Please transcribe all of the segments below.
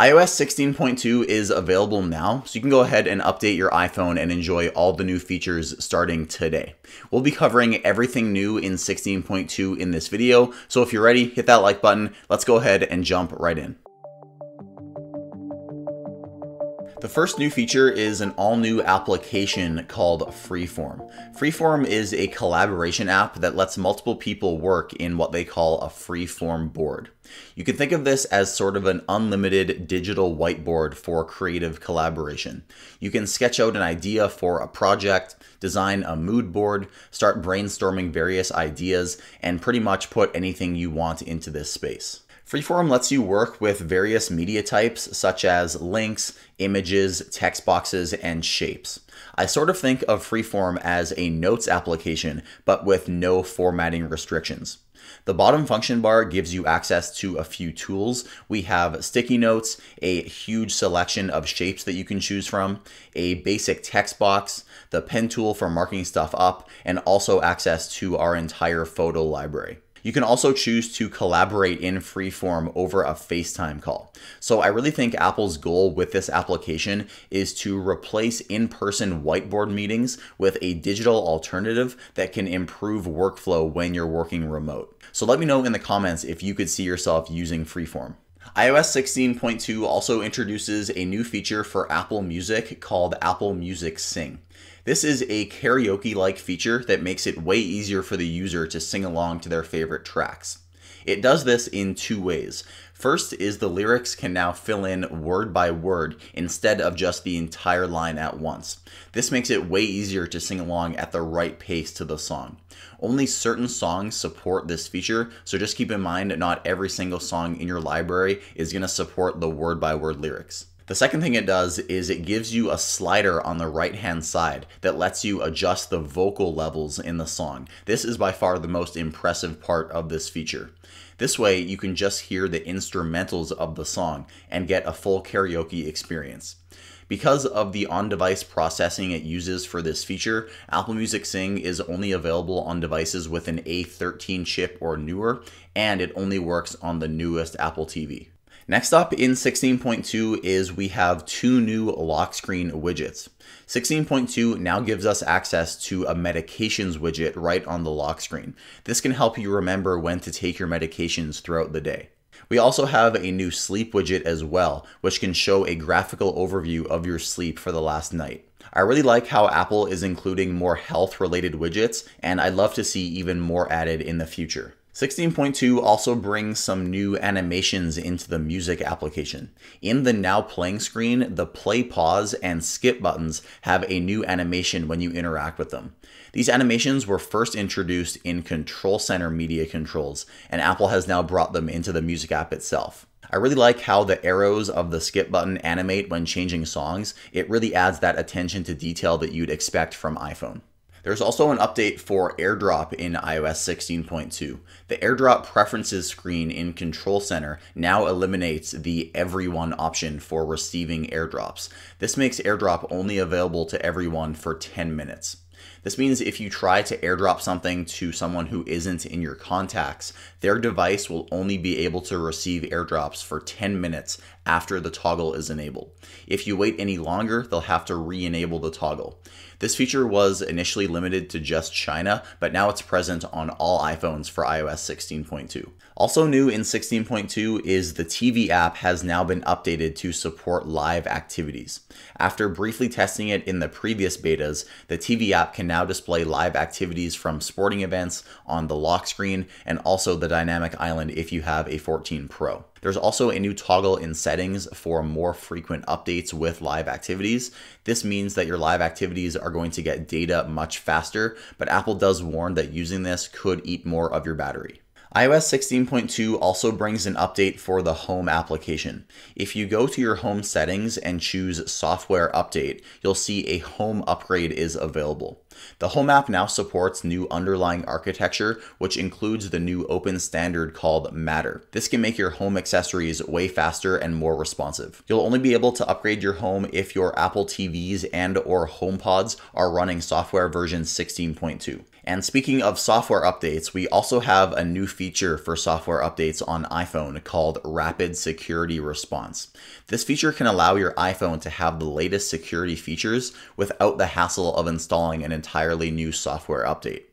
iOS 16.2 is available now, so you can go ahead and update your iPhone and enjoy all the new features starting today. We'll be covering everything new in 16.2 in this video, so if you're ready, hit that like button. Let's go ahead and jump right in. The first new feature is an all new application called Freeform. Freeform is a collaboration app that lets multiple people work in what they call a freeform board. You can think of this as sort of an unlimited digital whiteboard for creative collaboration. You can sketch out an idea for a project, design a mood board, start brainstorming various ideas, and pretty much put anything you want into this space. Freeform lets you work with various media types such as links, images, text boxes, and shapes. I sort of think of Freeform as a notes application, but with no formatting restrictions. The bottom function bar gives you access to a few tools. We have sticky notes, a huge selection of shapes that you can choose from, a basic text box, the pen tool for marking stuff up, and also access to our entire photo library. You can also choose to collaborate in freeform over a FaceTime call. So I really think Apple's goal with this application is to replace in-person whiteboard meetings with a digital alternative that can improve workflow when you're working remote. So let me know in the comments if you could see yourself using freeform. iOS 16.2 also introduces a new feature for Apple Music called Apple Music Sing. This is a karaoke like feature that makes it way easier for the user to sing along to their favorite tracks. It does this in two ways. First is the lyrics can now fill in word by word instead of just the entire line at once. This makes it way easier to sing along at the right pace to the song. Only certain songs support this feature, so just keep in mind that not every single song in your library is going to support the word by word lyrics. The second thing it does is it gives you a slider on the right hand side that lets you adjust the vocal levels in the song. This is by far the most impressive part of this feature. This way you can just hear the instrumentals of the song and get a full karaoke experience. Because of the on-device processing it uses for this feature, Apple Music Sing is only available on devices with an A13 chip or newer, and it only works on the newest Apple TV. Next up in 16.2 is we have two new lock screen widgets. 16.2 now gives us access to a medications widget right on the lock screen. This can help you remember when to take your medications throughout the day. We also have a new sleep widget as well, which can show a graphical overview of your sleep for the last night. I really like how Apple is including more health related widgets, and I'd love to see even more added in the future. 16.2 also brings some new animations into the music application. In the now playing screen, the play, pause, and skip buttons have a new animation when you interact with them. These animations were first introduced in Control Center media controls, and Apple has now brought them into the music app itself. I really like how the arrows of the skip button animate when changing songs. It really adds that attention to detail that you'd expect from iPhone. There's also an update for AirDrop in iOS 16.2. The AirDrop preferences screen in Control Center now eliminates the everyone option for receiving airdrops. This makes AirDrop only available to everyone for 10 minutes. This means if you try to airdrop something to someone who isn't in your contacts, their device will only be able to receive airdrops for 10 minutes after the toggle is enabled. If you wait any longer, they'll have to re-enable the toggle. This feature was initially limited to just China, but now it's present on all iPhones for iOS 16.2. Also new in 16.2 is the TV app has now been updated to support live activities. After briefly testing it in the previous betas, the TV app can now display live activities from sporting events on the lock screen and also the dynamic island if you have a 14 Pro. There's also a new toggle in settings for more frequent updates with live activities. This means that your live activities are going to get data much faster, but Apple does warn that using this could eat more of your battery iOS 16.2 also brings an update for the Home application. If you go to your Home settings and choose Software Update, you'll see a Home upgrade is available. The Home app now supports new underlying architecture, which includes the new open standard called Matter. This can make your home accessories way faster and more responsive. You'll only be able to upgrade your home if your Apple TVs and or HomePods are running software version 16.2. And speaking of software updates, we also have a new feature for software updates on iPhone called Rapid Security Response. This feature can allow your iPhone to have the latest security features without the hassle of installing an entirely new software update.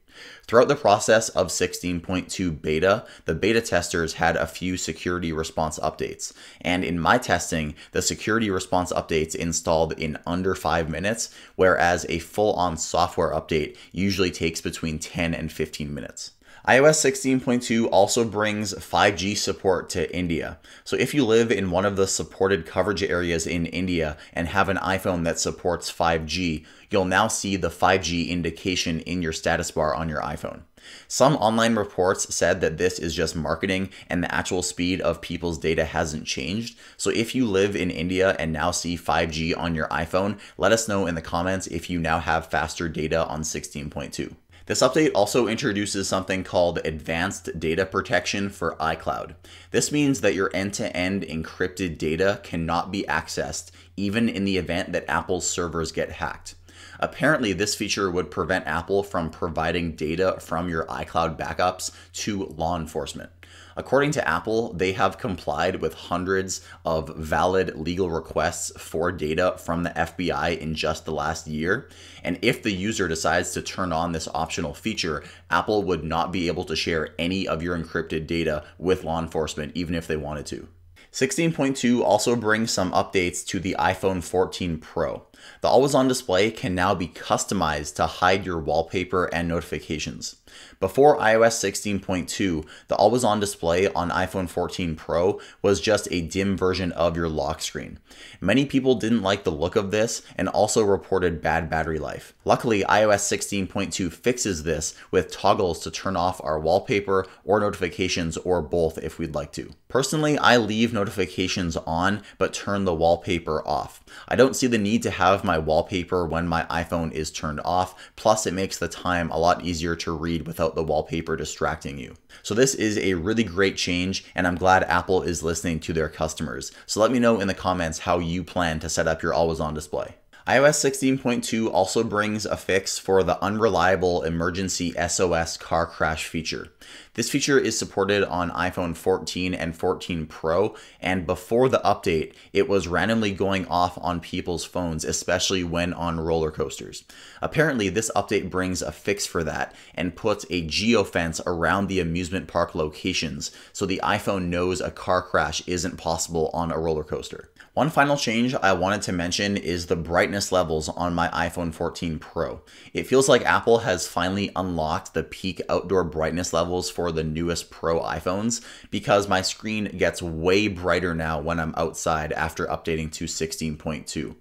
Throughout the process of 16.2 beta, the beta testers had a few security response updates. And in my testing, the security response updates installed in under 5 minutes, whereas a full on software update usually takes between 10 and 15 minutes iOS 16.2 also brings 5G support to India. So if you live in one of the supported coverage areas in India and have an iPhone that supports 5G, you'll now see the 5G indication in your status bar on your iPhone. Some online reports said that this is just marketing and the actual speed of people's data hasn't changed. So if you live in India and now see 5G on your iPhone, let us know in the comments if you now have faster data on 16.2. This update also introduces something called Advanced Data Protection for iCloud. This means that your end-to-end encrypted data cannot be accessed even in the event that Apple's servers get hacked. Apparently, this feature would prevent Apple from providing data from your iCloud backups to law enforcement. According to Apple, they have complied with hundreds of valid legal requests for data from the FBI in just the last year. And if the user decides to turn on this optional feature, Apple would not be able to share any of your encrypted data with law enforcement, even if they wanted to. 16.2 also brings some updates to the iPhone 14 Pro. The always on display can now be customized to hide your wallpaper and notifications. Before iOS 16.2, the always on display on iPhone 14 Pro was just a dim version of your lock screen. Many people didn't like the look of this and also reported bad battery life. Luckily, iOS 16.2 fixes this with toggles to turn off our wallpaper or notifications or both if we'd like to. Personally, I leave notifications on but turn the wallpaper off. I don't see the need to have my wallpaper when my iPhone is turned off, plus it makes the time a lot easier to read without the wallpaper distracting you. So this is a really great change and I'm glad Apple is listening to their customers. So let me know in the comments how you plan to set up your always on display iOS 16.2 also brings a fix for the unreliable emergency SOS car crash feature. This feature is supported on iPhone 14 and 14 Pro, and before the update, it was randomly going off on people's phones, especially when on roller coasters. Apparently, this update brings a fix for that and puts a geofence around the amusement park locations so the iPhone knows a car crash isn't possible on a roller coaster. One final change I wanted to mention is the brightness levels on my iPhone 14 Pro. It feels like Apple has finally unlocked the peak outdoor brightness levels for the newest Pro iPhones because my screen gets way brighter now when I'm outside after updating to 16.2.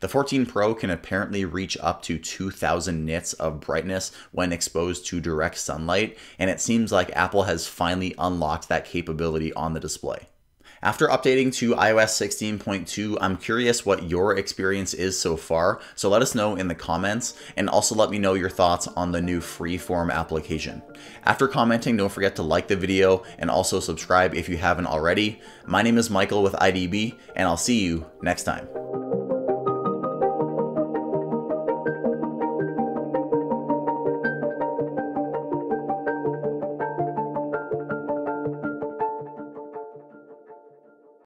The 14 Pro can apparently reach up to 2000 nits of brightness when exposed to direct sunlight, and it seems like Apple has finally unlocked that capability on the display. After updating to iOS 16.2, I'm curious what your experience is so far, so let us know in the comments, and also let me know your thoughts on the new Freeform application. After commenting, don't forget to like the video and also subscribe if you haven't already. My name is Michael with IDB, and I'll see you next time.